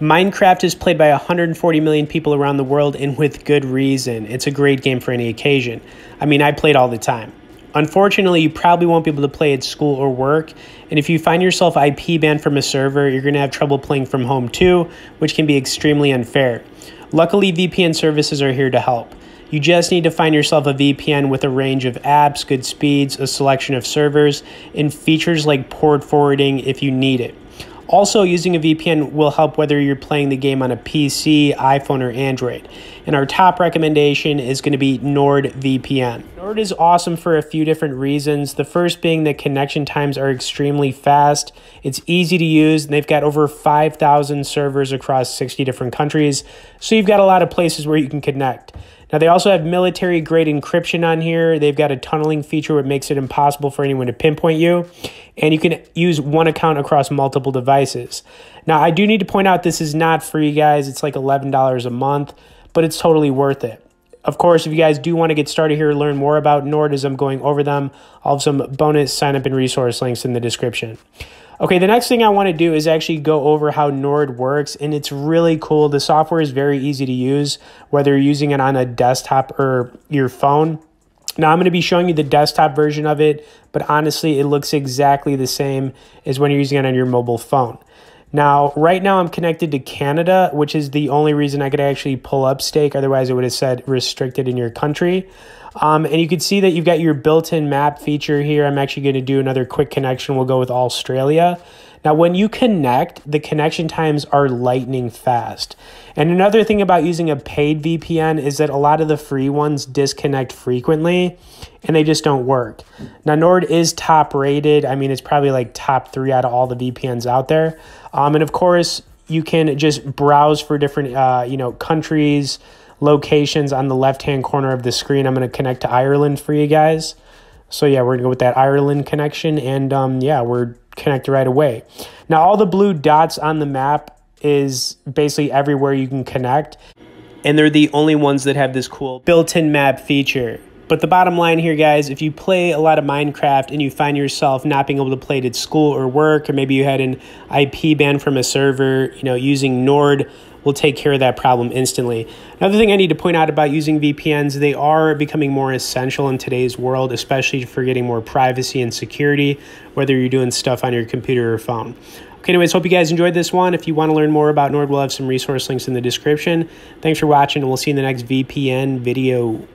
Minecraft is played by 140 million people around the world and with good reason. It's a great game for any occasion. I mean, I play it all the time. Unfortunately, you probably won't be able to play at school or work, and if you find yourself IP banned from a server, you're going to have trouble playing from home too, which can be extremely unfair. Luckily, VPN services are here to help. You just need to find yourself a VPN with a range of apps, good speeds, a selection of servers, and features like port forwarding if you need it. Also, using a VPN will help whether you're playing the game on a PC, iPhone, or Android. And our top recommendation is going to be NordVPN. Nord is awesome for a few different reasons. The first being that connection times are extremely fast, it's easy to use, and they've got over 5,000 servers across 60 different countries. So you've got a lot of places where you can connect. Now, they also have military grade encryption on here. They've got a tunneling feature which makes it impossible for anyone to pinpoint you. And you can use one account across multiple devices. Now, I do need to point out this is not free, guys. It's like $11 a month, but it's totally worth it. Of course, if you guys do want to get started here, learn more about Nord as I'm going over them, I'll have some bonus sign up and resource links in the description. Okay, the next thing I want to do is actually go over how Nord works, and it's really cool. The software is very easy to use, whether you're using it on a desktop or your phone. Now, I'm going to be showing you the desktop version of it, but honestly, it looks exactly the same as when you're using it on your mobile phone. Now, right now I'm connected to Canada, which is the only reason I could actually pull up Stake. Otherwise, it would have said restricted in your country. Um, and you can see that you've got your built-in map feature here. I'm actually going to do another quick connection. We'll go with Australia. Now, when you connect, the connection times are lightning fast. And another thing about using a paid VPN is that a lot of the free ones disconnect frequently and they just don't work. Now, Nord is top rated. I mean, it's probably like top three out of all the VPNs out there. Um, and of course, you can just browse for different, uh, you know, countries, locations on the left hand corner of the screen. I'm going to connect to Ireland for you guys. So yeah, we're gonna go with that Ireland connection, and um, yeah, we're connected right away. Now all the blue dots on the map is basically everywhere you can connect, and they're the only ones that have this cool built-in map feature. But the bottom line here, guys, if you play a lot of Minecraft and you find yourself not being able to play it at school or work, or maybe you had an IP ban from a server, you know, using Nord will take care of that problem instantly. Another thing I need to point out about using VPNs, they are becoming more essential in today's world, especially for getting more privacy and security, whether you're doing stuff on your computer or phone. Okay, anyways, hope you guys enjoyed this one. If you want to learn more about Nord, we'll have some resource links in the description. Thanks for watching, and we'll see you in the next VPN video.